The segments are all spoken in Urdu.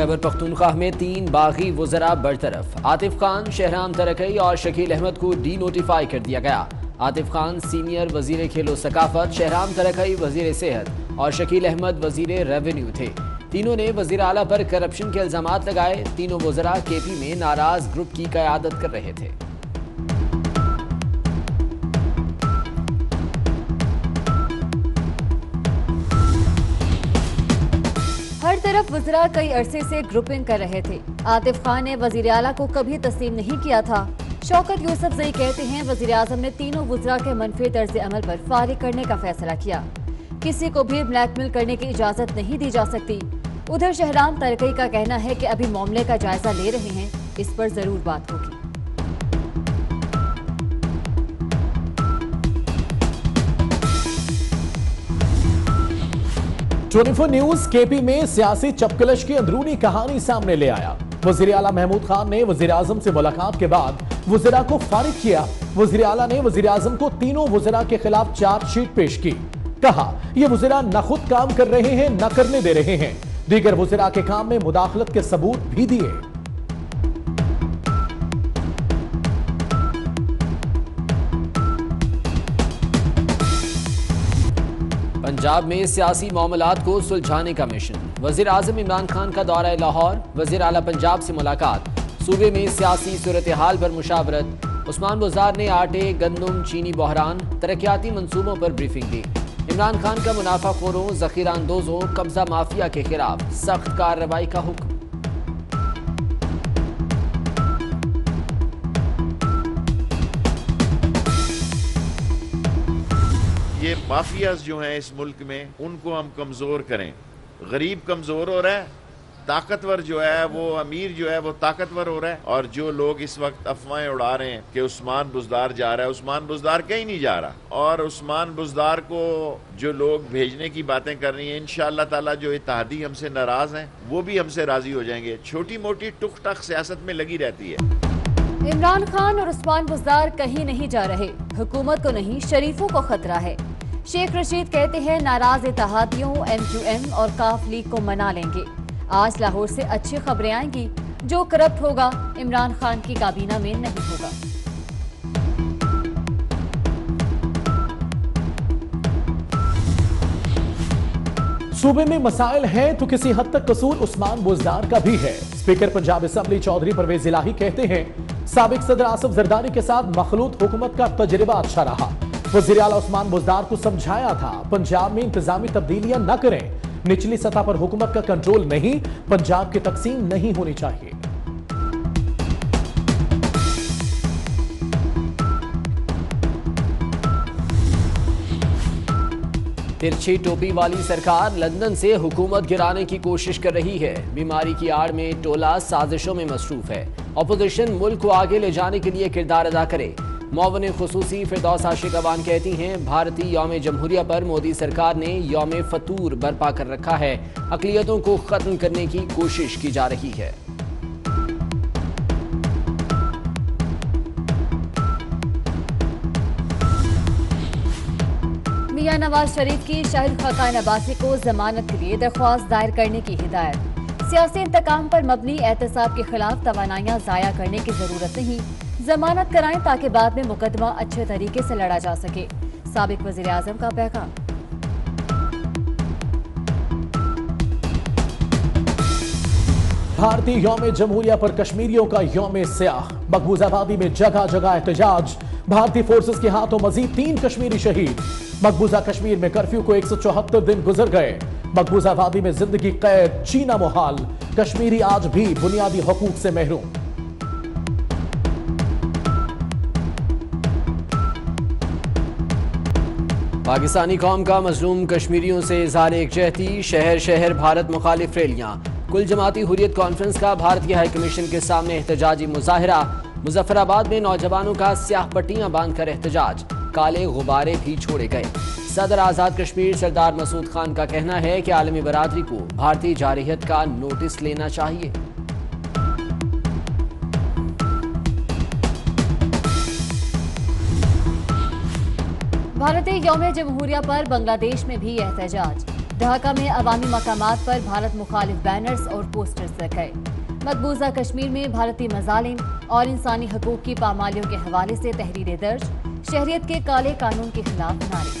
خیبر پختونخوا میں تین باغی وزراء برطرف۔ عاطف خان، شہرام ترکی اور شکیل احمد کو ڈی نوٹیفائی کر دیا گیا۔ عاطف خان سینئر وزیر کھیل و ثقافت، شہرام ترکی وزیر صحت اور شکیل احمد وزیر ریونیو تھے۔ تینوں نے وزیر اعلیٰ پر کرپشن کے الزامات لگائے۔ تینوں وزراء کے پی میں ناراض گروپ کی قیادت کر رہے تھے۔ طرف وزراء کئی عرصے سے گروپنگ کر رہے تھے۔ عاطف خان نے وزیر اعلیٰ کو کبھی تسلیم نہیں کیا تھا۔ شوکت یوسف زئی کہتے ہیں وزیر اعظم نے تینوں وزراء کے منفی طرز عمل پر فارغ کرنے کا فیصلہ کیا۔ کسی کو بھی بلیک میل کرنے کی اجازت نہیں دی جا سکتی۔ ادھر شہرام ترکی کا کہنا ہے کہ ابھی معاملے کا جائزہ لے رہے ہیں۔ اس پر ضرور بات ہوگی۔ ٹوئنٹی فور نیوز کے پی میں سیاسی چپکلش کی اندرونی کہانی سامنے لے آیا۔ وزیر اعلیٰ محمود خان نے وزیر اعظم سے ملاقات کے بعد وزراء کو فارغ کیا۔ وزیر اعلیٰ نے وزیر اعظم کو تینوں وزراء کے خلاف چارج شیٹ پیش کی۔ کہا، یہ وزراء نہ خود کام کر رہے ہیں، نہ کرنے دے رہے ہیں۔ دیگر وزراء کے کام میں مداخلت کے ثبوت بھی دیے۔ پنجاب میں سیاسی معاملات کو سلجھانے کا مشن۔ وزیر اعظم عمران خان کا دورہ لاہور۔ وزیر اعلیٰ پنجاب سے ملاقات۔ صوبے میں سیاسی صورتحال پر مشاورت۔ عثمان بزار نے آٹے، گندم، چینی بحران، ترقیاتی منصوبوں پر بریفنگ دی۔ عمران خان کا منافع خوروں، ذخیرہ اندوزوں قبضہ مافیا کے خلاف سخت کارروائی کا حکم۔ یہ مافیاز جو ہیں اس ملک میں، ان کو ہم کمزور کریں۔ غریب کمزور ہو رہا ہے، طاقتور جو ہے، وہ امیر جو ہے، وہ طاقتور ہو رہا ہے۔ اور جو لوگ اس وقت افواہیں اڑا رہے ہیں کہ عثمان بزدار جا رہا ہے، عثمان بزدار کہیں نہیں جا رہا۔ اور عثمان بزدار کو جو لوگ بھیجنے کی باتیں کر رہی ہیں، انشاءاللہ تعالی جو اتحادی ہم سے ناراض ہیں، وہ بھی ہم سے راضی ہو جائیں گے۔ چھوٹی موٹی ٹک ٹک سیاست میں لگی رہتی ہے۔ عمران خان اور عثمان بزدار کہیں نہیں جا رہے۔ حکومت کو نہیں، شریفوں کو خطرہ ہے۔ شیخ رشید کہتے ہیں ناراض اتحادیوں، ایم کیو ایم اور کاف لیگ کو منا لیں گے۔ آج لاہور سے اچھی خبریں آئیں گی، جو کرپٹ ہوگا، عمران خان کی کابینہ میں نہیں ہوگا۔ صوبے میں مسائل ہیں تو کسی حد تک قصور عثمان بزدار کا بھی ہے۔ اسپیکر پنجاب اسمبلی چودھری پرویز الہی کہتے ہیں، سابق صدر آصف زرداری کے ساتھ مخلوط حکومت کا تجربہ اچھا رہا۔ وزیر اعلیٰ عثمان بزدار کو سمجھایا تھا، پنجاب میں انتظامی تبدیلیاں نہ کریں۔ نچلی سطح پر حکومت کا کنٹرول نہیں، پنجاب کی تقسیم نہیں ہونی چاہیے۔ ترچھی ٹوپی والی سرکار لندن سے حکومت گرانے کی کوشش کر رہی ہے۔ بیماری کی آڑ میں ٹولہ سازشوں میں مصروف ہے۔ اپوزیشن ملک کو آگے لے جانے کے لیے کردار ادا کرے۔ معاون خصوصی فردوس عاشق اوان کہتی ہیں، بھارتی یوم جمہوریہ پر مودی سرکار نے یوم فطور برپا کر رکھا ہے۔ اقلیتوں کو ختم کرنے کی کوشش کی جا رہی ہے۔ میاں نواز شریف کی شاہد خاقان عباسی کو ضمانت کے لیے درخواست دائر کرنے کی ہدایت۔ سیاسی انتقام پر مبنی احتساب کے خلاف توانائیاں ضائع کرنے کی ضرورت نہیں۔ ضمانت کرائیں تاکہ بعد میں مقدمہ اچھے طریقے سے لڑا جا سکے۔ سابق وزیر اعظم کا پیغام۔ بھارتی یوم جمہوریہ پر کشمیریوں کا یوم سیاہ۔ مقبوض آبادی میں جگہ جگہ احتجاج۔ بھارتی فورسز کے ہاتھوں مزید تین کشمیری شہید۔ مقبوضہ کشمیر میں کرفیو کو ایک سو چوہتر دن گزر گئے۔ مقبوضہ آبادی میں زندگی قید چینا محال۔ کشمیری آج بھی بنیادی حقوق سے محروم۔ پاکستانی قوم کا مظلوم کشمیریوں سے اظہار ایک جہتی شہر شہر بھارت مخالف ریلیاں۔ کل جماعتی حریت کانفرنس کا بھارتی ہائی کمیشن کے سامنے احتجاجی مظاہرہ۔ مظفر آباد میں نوجوانوں کا سیاہ پٹیاں باندھ کر احتجاج۔ کالے غبارے بھی چھوڑے گئے۔ صدر آزاد کشمیر سردار مسعود خان کا کہنا ہے کہ عالمی برادری کو بھارتی جارحیت کا نوٹس لینا چاہیے۔ بھارتی یوم جمہوریہ پر بنگلہ دیش میں بھی احتجاج۔ ڈھاکہ میں عوامی مقامات پر بھارت مخالف بینرز اور پوسٹرز گئے مقبوضہ کشمیر میں بھارتی مظالم اور انسانی حقوق کی پامالیوں کے حوالے سے تحریر درج۔ شہریت کے کالے قانون کے خلاف نعرے۔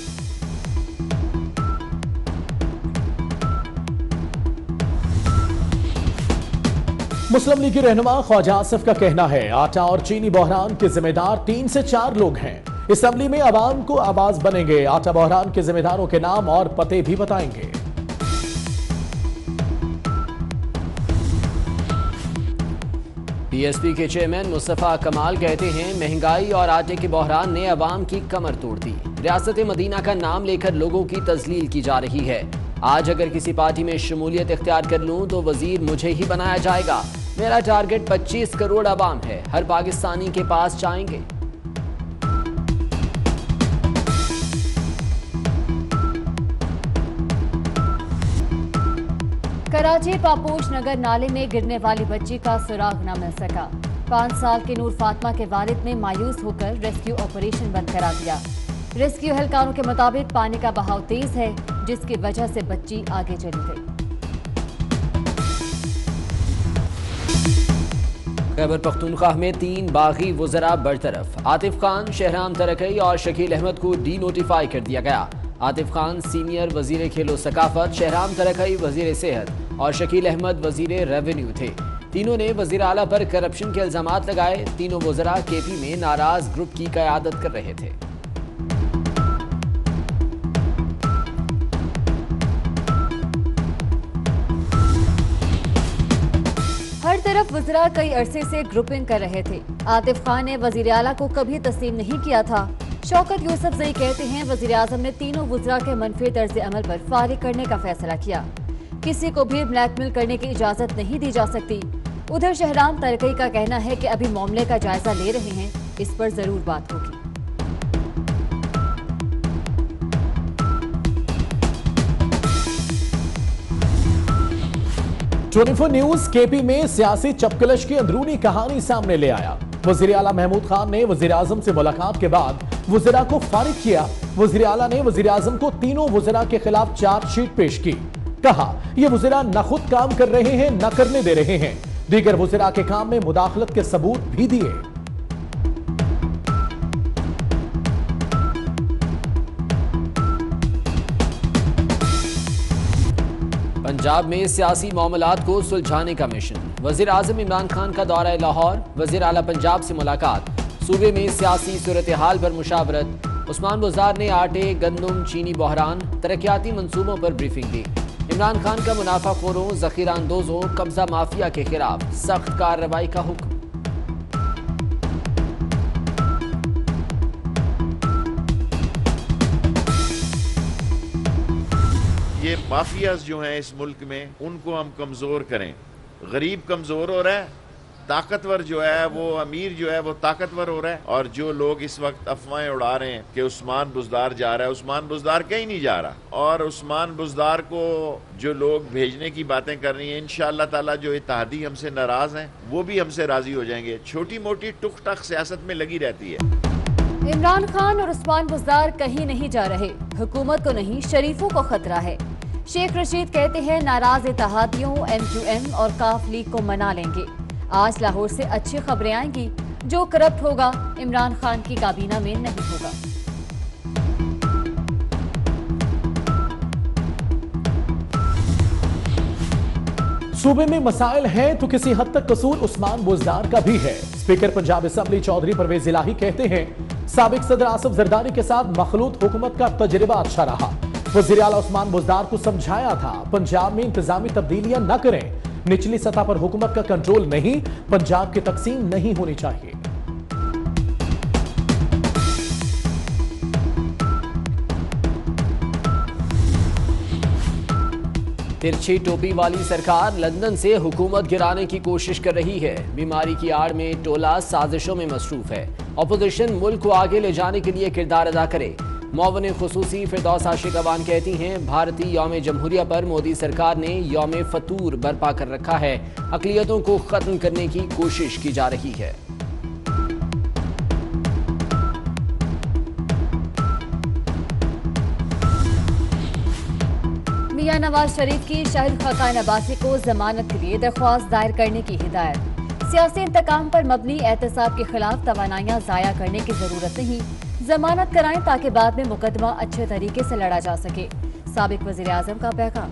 مسلم لیگی رہنما خواجہ آصف کا کہنا ہے، آٹا اور چینی بحران کے ذمہ دار تین سے چار لوگ ہیں۔ اسمبلی میں عوام کو آواز بنیں گے۔ آٹا بحران کے ذمہ داروں کے نام اور پتے بھی بتائیں گے۔ پی ایس پی کے چیئرمین مصطفیٰ کمال کہتے ہیں، مہنگائی اور آٹے کے بحران نے عوام کی کمر توڑ دی۔ ریاست مدینہ کا نام لے کر لوگوں کی تزلیل کی جا رہی ہے۔ آج اگر کسی پارٹی میں شمولیت اختیار کر لوں تو وزیر مجھے ہی بنایا جائے گا۔ میرا ٹارگٹ پچیس کروڑ عوام ہے۔ ہر پاکستانی کے پاس جائیں گے۔ کراچی پاپوچ نگر نالے میں گرنے والی بچی کا سراغ نہ مل سکا۔ پانچ سال کے نور فاطمہ کے والد نے مایوس ہو کر ریسکیو آپریشن بند کرا دیا۔ ریسکیو اہلکاروں کے مطابق پانی کا بہاؤ تیز ہے، جس کی وجہ سے بچی آگے چلی گئی۔ خیبر پختونخواہ میں تین باغی وزراء برطرف۔ عاطف خان، شہرام ترکی اور شکیل احمد کو ڈی نوٹیفائی کر دیا گیا۔ عاطف خان سینئر وزیر کھیل و ثقافت، شہرام ترکی وزیر صحت۔ اور شکیل احمد وزیر ریونیو تھے۔ تینوں نے وزیر اعلیٰ پر کرپشن کے الزامات لگائے۔ تینوں وزراء کے پی میں ناراض گروپ کی قیادت کر رہے تھے۔ ہر طرف وزراء کئی عرصے سے گروپنگ کر رہے تھے۔ عاطف خان نے وزیر اعلیٰ کو کبھی تسلیم نہیں کیا تھا۔ شوکت یوسف زئی کہتے ہیں وزیراعظم نے تینوں وزراء کے منفی طرز عمل پر فارغ کرنے کا فیصلہ کیا۔ کسی کو بھی بلیک میل کرنے کی اجازت نہیں دی جا سکتی۔ ادھر شہران ترقی کا کہنا ہے کہ ابھی معاملے کا جائزہ لے رہے ہیں۔ اس پر ضرور بات ہوگی۔ ٹوئنٹی فور نیوز کے پی میں سیاسی چپکلش کی اندرونی کہانی سامنے لے آیا۔ وزیر اعلیٰ محمود خان نے وزیر اعظم سے ملاقات کے بعد وزراء کو فارغ کیا۔ وزیر اعلیٰ نے وزیر اعظم کو تینوں وزراء کے خلاف چارج شیٹ پیش کی۔ کہا، یہ وزراء نہ خود کام کر رہے ہیں، نہ کرنے دے رہے ہیں۔ دیگر وزراء کے کام میں مداخلت کے ثبوت بھی دیے۔ پنجاب میں سیاسی معاملات کو سلجھانے کا مشن۔ وزیر اعظم عمران خان کا دورہ لاہور۔ وزیر اعلیٰ پنجاب سے ملاقات۔ صوبے میں سیاسی صورتحال پر مشاورت۔ عثمان بزار نے آٹے، گندم، چینی بحران، ترقیاتی منصوبوں پر بریفنگ دی۔ عمران خان کا منافع خوروں، ذخیرہ اندوزوں قبضہ مافیا کے خلاف سخت کارروائی کا حکم۔ یہ مافیاز جو ہیں اس ملک میں، ان کو ہم کمزور کریں۔ غریب کمزور ہو رہا ہے طاقتور جو ہے، وہ امیر جو ہے، وہ طاقتور ہو رہا ہے۔ اور جو لوگ اس وقت افواہیں اڑا رہے ہیں کہ عثمان بزدار جا رہا ہے، عثمان بزدار کہیں نہیں جا رہا۔ اور عثمان بزدار کو جو لوگ بھیجنے کی باتیں کر رہی ہیں ان شاء اللہ تعالیٰ جو اتحادی ہم سے ناراض ہیں، وہ بھی ہم سے راضی ہو جائیں گے۔ چھوٹی موٹی ٹک ٹک سیاست میں لگی رہتی ہے۔ عمران خان اور عثمان بزدار کہیں نہیں جا رہے۔ حکومت کو نہیں، شریفوں کو خطرہ ہے۔ شیخ رشید کہتے ہیں، ناراض اتحادیوں ایم کیو ایم اور کاف لیگ کو منا لیں گے۔ آج لاہور سے اچھی خبریں آئیں گی، جو کرپٹ ہوگا، عمران خان کی کابینہ میں نہیں ہوگا۔ صوبے میں مسائل ہیں تو کسی حد تک قصور عثمان بزدار کا بھی ہے۔ سپیکر پنجاب اسمبلی چودھری پرویز الہی کہتے ہیں، سابق صدر آصف زرداری کے ساتھ مخلوط حکومت کا تجربہ اچھا رہا۔ وزیراعلا عثمان بزدار کو سمجھایا تھا، پنجاب میں انتظامی تبدیلیاں نہ کریں۔ نچلی سطح پر حکومت کا کنٹرول نہیں، پنجاب کی تقسیم نہیں ہونی چاہیے۔ ترچھی ٹوپی والی سرکار لندن سے حکومت گرانے کی کوشش کر رہی ہے۔ بیماری کی آڑ میں ٹولا سازشوں میں مصروف ہے۔ اپوزیشن ملک کو آگے لے جانے کے لیے کردار ادا کرے۔ معاون خصوصی فردوس عاشق اوان کہتی ہیں، بھارتی یوم جمہوریہ پر مودی سرکار نے یوم فطور برپا کر رکھا ہے۔ اقلیتوں کو ختم کرنے کی کوشش کی جا رہی ہے۔ میاں نواز شریف کی شاہد خاکان عباسی کو ضمانت کے لیے درخواست دائر کرنے کی ہدایت۔ سیاسی انتقام پر مبنی احتساب کے خلاف توانائیاں ضائع کرنے کی ضرورت نہیں۔ ضمانت کرائیں تاکہ بعد میں مقدمہ اچھے طریقے سے لڑا جا سکے۔ سابق وزیراعظم کا پیغام۔